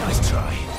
Nice try.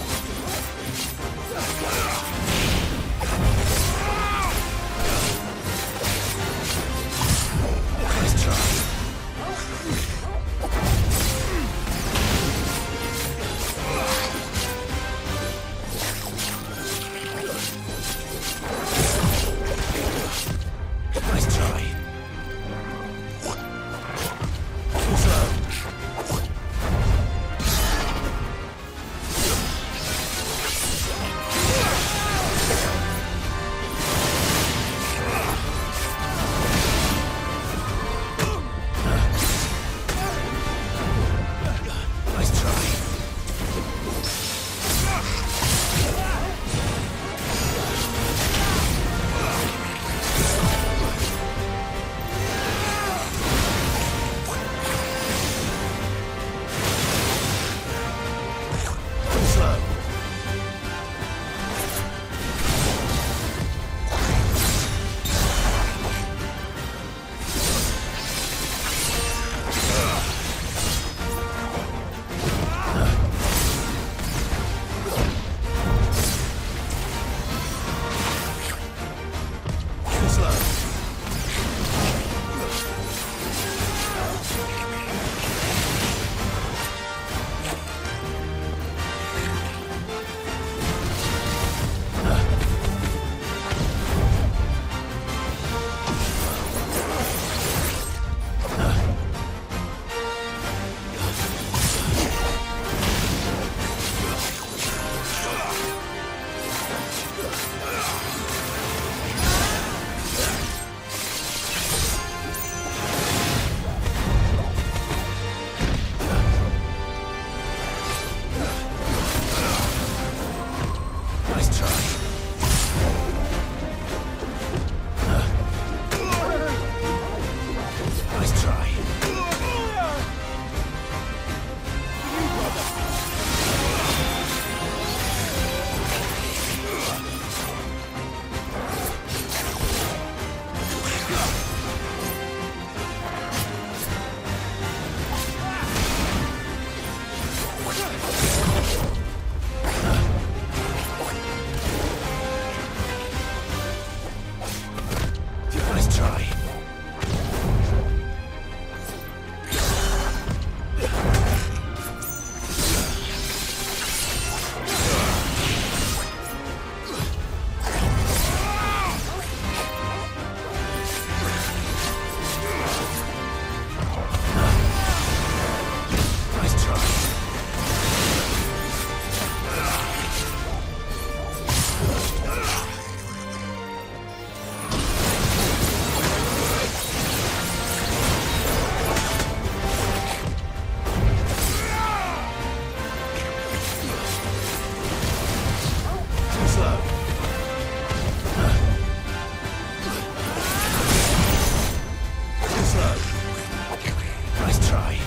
try.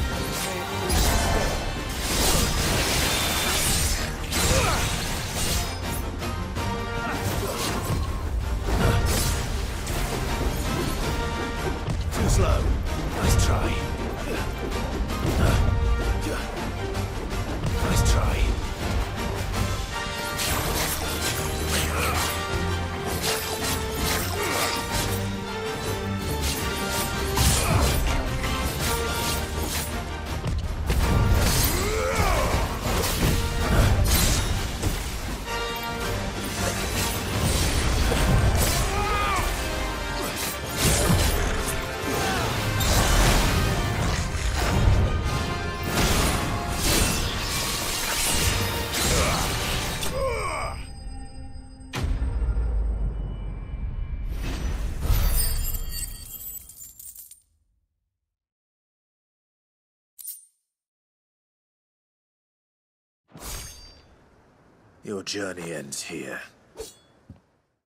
Too slow. Nice try. Your journey ends here.